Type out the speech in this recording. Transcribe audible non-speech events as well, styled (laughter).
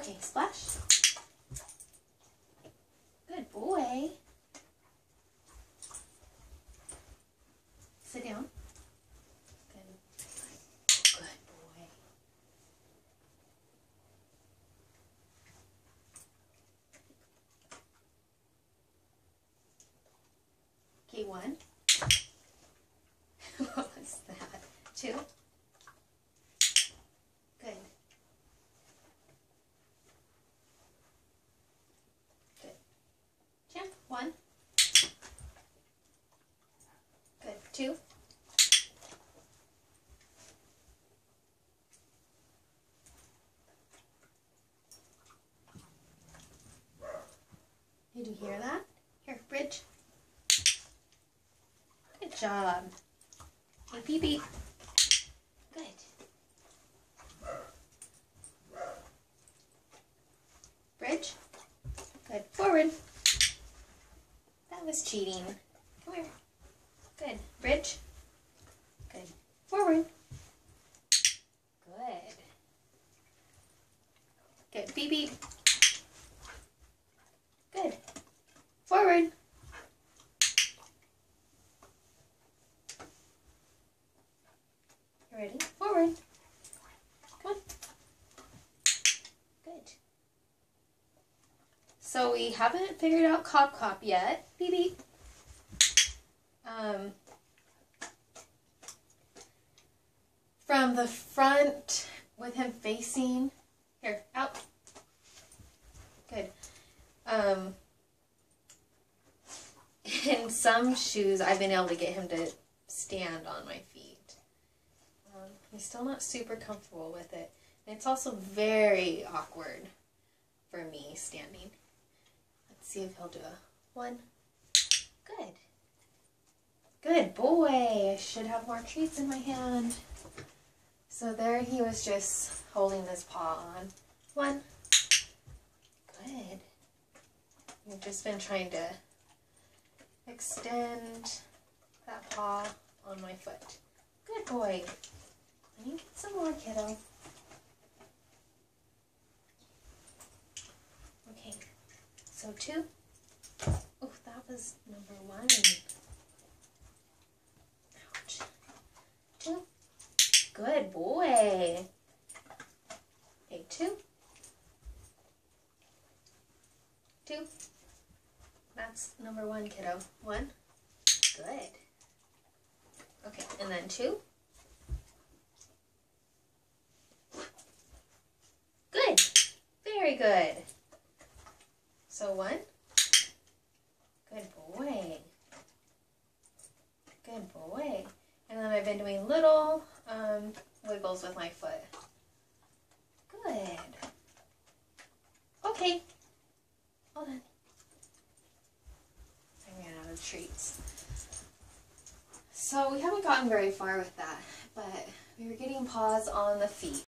Okay, splash. Good boy. Sit down. Good. Boy. Okay, one. (laughs) what was that? Two. Good. Good. Jump. One. Good. Two. Did you hear that? Here, bridge. Good job. Hey, beep beep. Good. Bridge. Good. Forward. That was cheating. Come here. Good. Bridge. Good. Forward. Good. Good. Beep beep. Good. Forward. You ready? Forward. Come. Good. So we haven't figured out Cop Cop yet. Beep beep. Um, from the front with him facing. Here, out. Good. Um, (laughs) in some shoes, I've been able to get him to stand on my feet. Um, he's still not super comfortable with it. And it's also very awkward for me standing. Let's see if he'll do a one. Good. Good boy. I should have more treats in my hand. So there he was just holding his paw on. One. Good. I've just been trying to extend that paw on my foot. Good boy. Let me get some more, kiddo. Okay, so two. Oh, that was number one. Ouch. Two. Good A two. Two. That's number one, kiddo. One. Good. Okay, and then two. Good. Very good. So one. Good boy. Good boy. And then I've been doing little um, wiggles with my foot. Good. Okay. Hold on. I ran out of treats. So we haven't gotten very far with that, but we were getting paws on the feet.